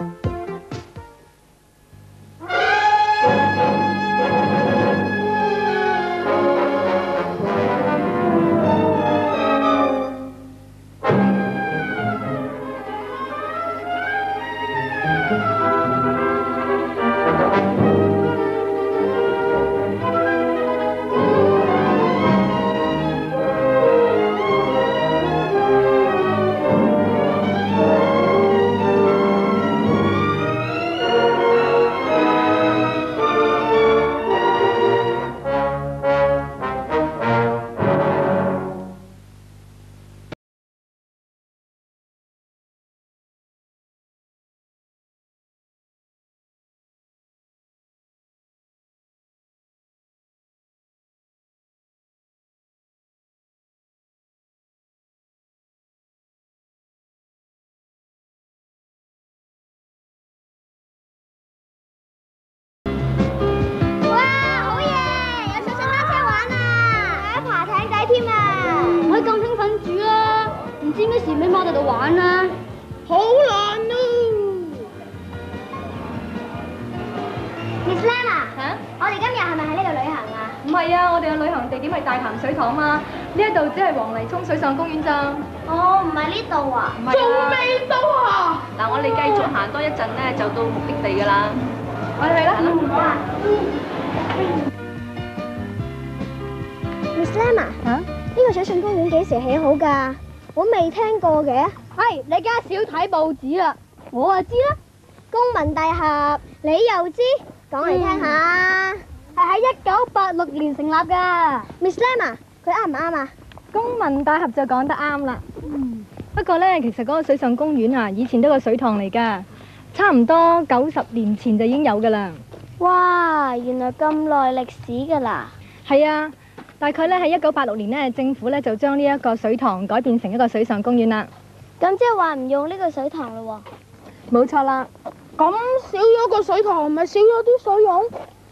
哇，點係大潭水塘嘛。呢一度只係黃泥涌水上公園咋。哦，唔係呢度啊。唔係啊。未到啊！嗱，我哋繼續行多一陣咧，就到目的地㗎啦。我哋去啦。好啊。Miss Lama，，嚇？呢個水上公園幾時起好㗎？我未聽過嘅。係你家少睇報紙啦，我啊知啦，公民大廈，你又知？講嚟聽下。係喺一九八六年成立㗎。Miss Lam 啊，佢啱唔啱啊？公民大合就講得啱啦。不過咧，其實嗰個水上公園啊，以前都係個水塘嚟㗎，差唔多九十年前就已經有㗎啦。哇，原來咁耐歷史㗎啦！係啊，大概咧喺一九八六年呢，政府咧就將呢一個水塘改變成一個水上公園啦。咁即係話唔用呢個水塘咯冇錯啦。咁少咗個水塘，咪少咗啲水用？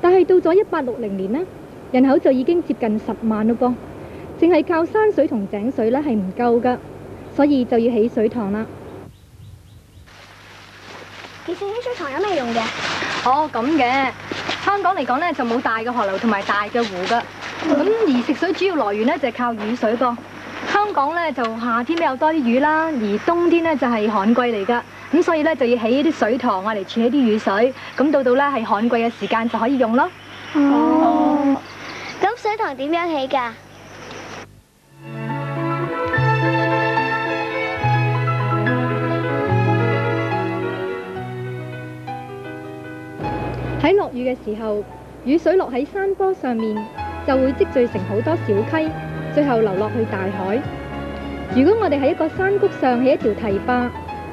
但係到咗一八六零年呢，人口就已經接近十萬咯噃，淨係靠山水同井水呢係唔夠㗎，所以就要起水塘啦。其實起水塘有咩用嘅？哦，咁嘅。香港嚟講呢，就冇大嘅河流同埋大嘅湖噶。咁而食水主要來源呢，就係靠雨水噃。香港呢，就夏天比較多啲雨啦，而冬天呢，就係旱季嚟噶。咁所以咧，就要起一啲水塘啊嚟儲起啲雨水。咁到到咧，係旱季嘅時間就可以用咯。哦。咁水塘點樣起㗎？喺落雨嘅時候，雨水落喺山坡上面，就會積聚成好多小溪，最後流落去大海。如果我哋喺一個山谷上起一條堤壩，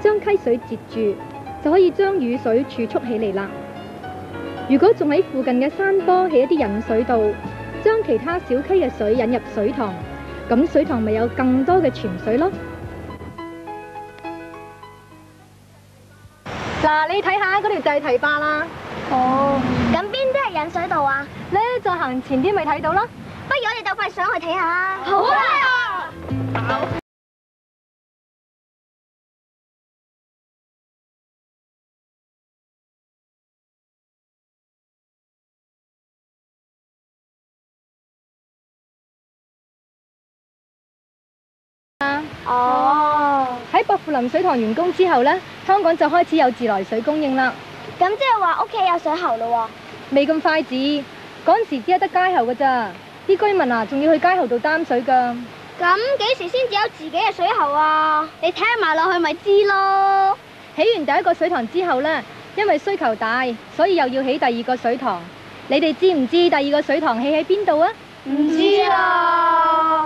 將溪水截住，就可以將雨水儲蓄起嚟啦。如果仲喺附近嘅山坡起一啲引水道，將其他小溪嘅水引入水塘，咁水塘咪有更多嘅泉水咯。嗱，你睇下嗰條就係堤壩啦。哦。咁邊啲係引水道啊？咧再行前啲咪睇到咯。不如我哋就快上去睇下。好啊！哦。喺薄扶林水塘完工之後呢，香港就開始有自來水供應啦。咁即係話屋企有水喉咯未咁快止，嗰陣時只係得街喉㗎咋，啲居民啊仲要去街喉度擔水㗎。喎。咁幾時先至有自己嘅水喉啊？你聽埋落去咪知咯。起完第一個水塘之後呢，因為需求大，所以又要起第二個水塘。你哋知唔知第二個水塘起喺邊度啊？唔知啊。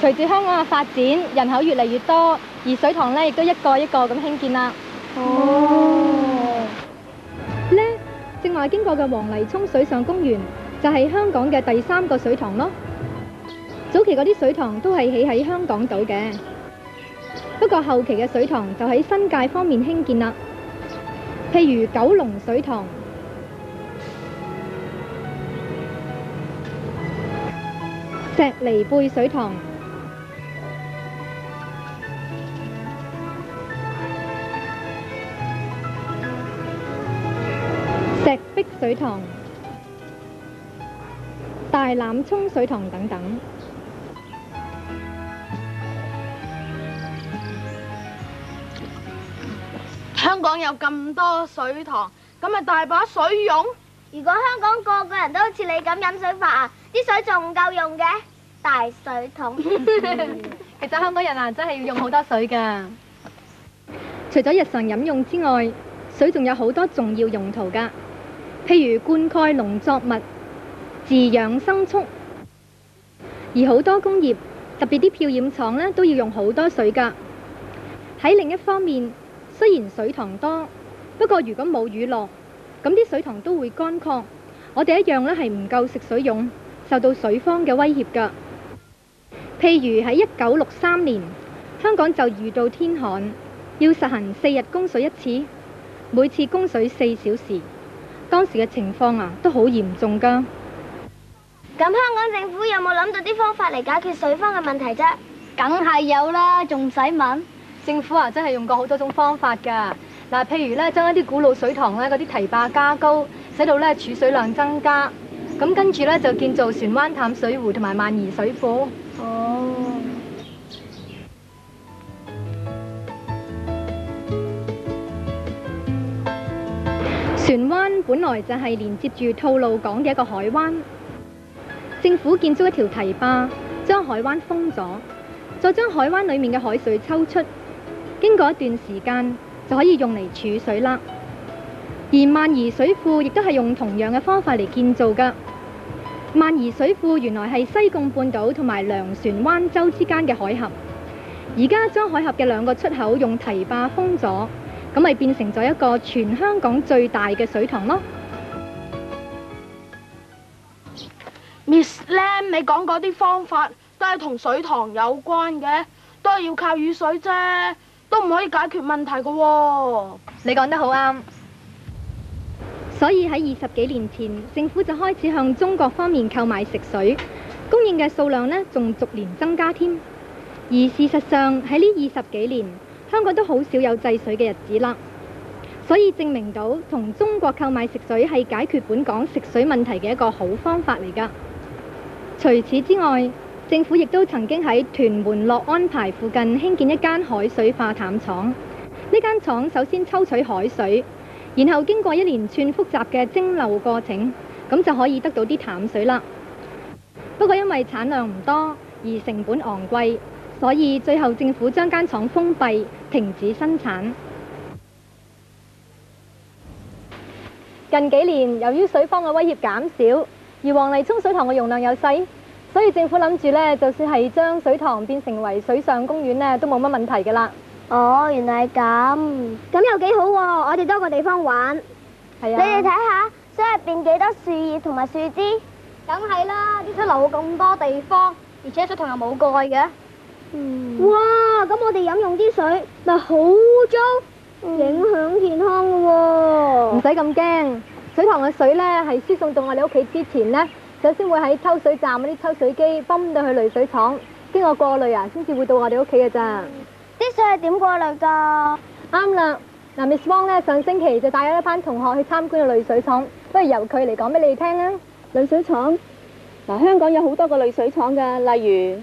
隨住香港嘅發展，人口越嚟越多，而水塘咧亦都一個一個咁興建啦。哦。呢，正話經過嘅黃泥涌水上公園，就係香港嘅第三個水塘咯。早期嗰啲水塘都係起喺香港島嘅，不過後期嘅水塘就喺新界方面興建啦。譬如九龍水塘、石梨貝水塘、水塘、大欖涌水塘等等。香港有咁多水塘，咁咪大把水用？如果香港個個人都好似你咁飲水法啊，啲水仲唔夠用嘅？大水桶。其實香港人啊，真係要用好多水㗎。除咗日常飲用之外，水仲有好多重要用途㗎。譬如灌溉農作物、飼養牲畜，而好多工業，特別啲漂染廠呢，都要用好多水㗎。喺另一方面，雖然水塘多，不過如果冇雨落，咁啲水塘都會乾涸，我哋一樣呢係唔夠食水用，受到水荒嘅威脅㗎。譬如喺一九六三年，香港就遇到天旱，要實行四日供水一次，每次供水四小時。當時嘅情況啊，都好嚴重㗎。咁香港政府有冇諗到啲方法嚟解決水荒嘅問題啫？梗係有啦，仲使問？政府啊，真係用過好多種方法㗎。嗱，譬如咧，將一啲古老水塘咧嗰啲堤壩加高，使到咧儲水量增加。咁跟住咧就建造船灣淡水湖同埋萬宜水庫。哦。荃灣本來就係連接住吐露港嘅一個海灣，政府建築一條堤壩，將海灣封咗，再將海灣裡面嘅海水抽出，經過一段時間就可以用嚟儲水啦。而萬宜水庫亦都係用同樣嘅方法嚟建造㗎。萬宜水庫原來係西貢半島同埋糧船灣洲之間嘅海峽，而家將海峡嘅兩個出口用堤坝封咗。咁咪變成咗一個全香港最大嘅水塘咯。Miss Lam，你講嗰啲方法都係同水塘有關嘅，都係要靠雨水啫，都唔可以解決問題噶喎。你講得好啱。所以喺二十幾年前，政府就開始向中國方面購買食水，供應嘅數量呢仲逐年增加添。而事實上喺呢二十幾年，香港都好少有制水嘅日子啦，所以證明到同中國購買食水係解決本港食水問題嘅一個好方法嚟㗎。除此之外，政府亦都曾經喺屯門樂安排附近興建一間海水化淡廠。呢間廠首先抽取海水，然後經過一連串複雜嘅蒸餾過程，咁就可以得到啲淡水啦。不過因為產量唔多，而成本昂貴。所以最後政府將間廠封閉，停止生產。近幾年由於水荒嘅威脅減少，而黃泥涌水塘嘅容量又細，所以政府諗住呢，就算係將水塘變成為水上公園呢，都冇乜問題㗎啦。哦，原來係咁，咁又幾好喎！我哋多個地方玩。係你哋睇下，水入邊幾多樹葉同埋樹枝？梗係啦，啲水流咁多地方，而且水塘又冇蓋嘅。嗯、哇！咁我哋飲用啲水咪好污糟，影響健康嘅喎。唔使咁驚，水塘嘅水呢係輸送到我哋屋企之前呢，首先會喺抽水站嗰啲抽水機泵到去濾水廠，經過過濾啊，先至會到我哋屋企嘅咋。啲水係點過濾㗎？啱啦，嗱，Miss Wong 呢上星期就帶咗一班同學去參觀個濾水廠，不如由佢嚟講俾你哋聽啊。濾水廠嗱，香港有好多個濾水廠㗎，例如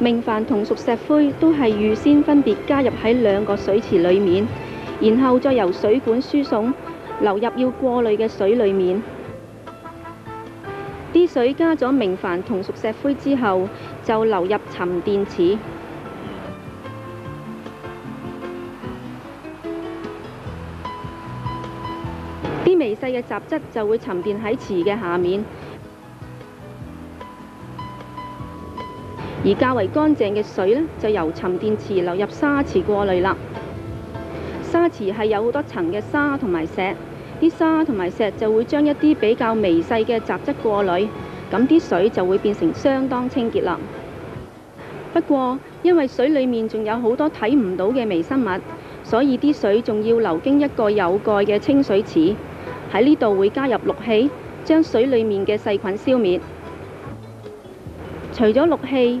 明矾同熟石灰都係預先分別加入喺兩個水池里面，然後再由水管輸送流入要過濾嘅水里面。啲水加咗明矾同熟石灰之後，就流入沉澱池。啲微細嘅雜質就會沉澱喺池嘅下面，而較為乾淨嘅水呢，就由沉澱池流入沙池過濾啦。沙池係有好多層嘅沙同埋石，啲沙同埋石就會將一啲比較微細嘅雜質過濾，咁啲水就會變成相當清潔啦。不過，因為水裡面仲有好多睇唔到嘅微生物，所以啲水仲要流經一個有蓋嘅清水池。喺呢度會加入氯氣，將水裡面嘅細菌消滅。除咗氯氣，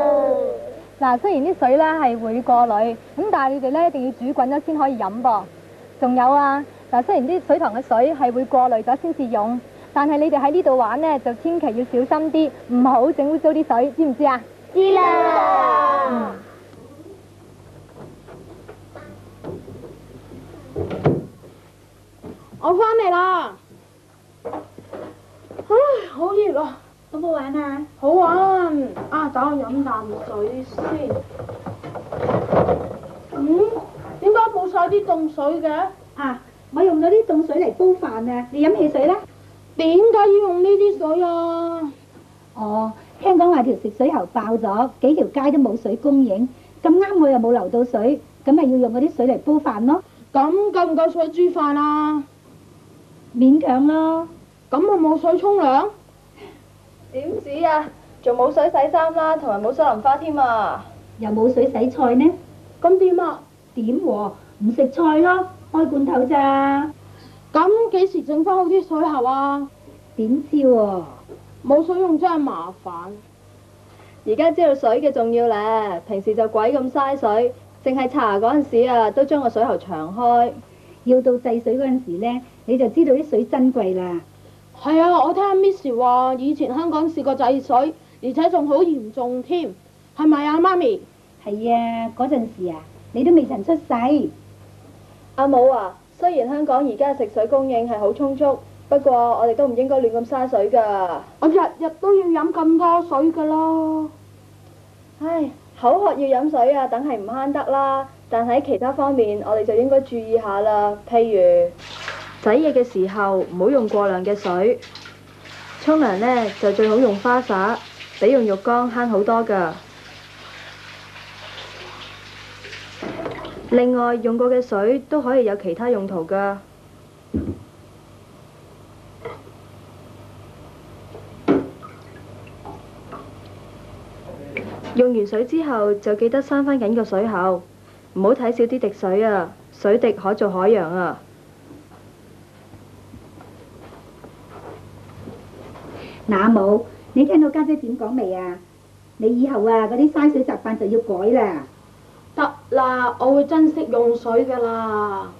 嗱，雖然啲水咧係會過濾，咁但係你哋咧一定要煮滾咗先可以飲噃。仲有啊，嗱，雖然啲水塘嘅水係會過濾咗先至用，但係你哋喺呢度玩咧，就千祈要小心啲，唔好整污糟啲水，知唔知啊？知啦。嗯我翻嚟啦！唉，好熱啊！好唔好玩啊？好玩啊！等我飲啖水先。嗯？點解冇晒啲凍水嘅？啊，我用咗啲凍水嚟煲飯啊！你飲汽水啦。點解要用呢啲水啊？哦，聽講話條食水喉爆咗，幾條街都冇水供應，咁啱我又冇流到水，咁咪要用嗰啲水嚟煲飯咯，咁夠唔夠水煮飯啊？勉強咯。咁我冇水沖涼？點止啊？仲冇水洗衫啦，同埋冇水淋花添啊！又冇水洗菜呢？咁點啊？點喎？唔食菜咯，開罐頭咋？咁幾時整翻好啲水喉啊？點知喎？冇水用真係麻煩。而家知道水嘅重要咧，平時就鬼咁嘥水，淨係搽嗰陣時啊，都將個水喉長開。要到制水嗰陣時呢，你就知道啲水珍貴啦。係啊，我聽阿 Miss 話以前香港試過制水，而且仲好嚴重添，係咪啊，媽咪？係啊，嗰陣時啊，你都未曾出世。阿母啊，雖然香港而家食水供應係好充足，不過我哋都唔應該亂咁嘥水㗎。我日日都要飲咁多水㗎啦。唉，口渴要飲水啊，等係唔慳得啦。但喺其他方面，我哋就應該注意下啦。譬如洗嘢嘅時候唔好用過量嘅水，沖涼呢就最好用花灑，比用浴缸慳好多㗎。另外，用過嘅水都可以有其他用途㗎。用完水之後就記得閂返緊個水喉，唔好睇少啲滴水啊！水滴可做海洋啊！嗱，冇，你听到家姐点讲未啊？你以后啊，嗰啲嘥水习惯就要改啦。得啦，我会珍惜用水噶啦。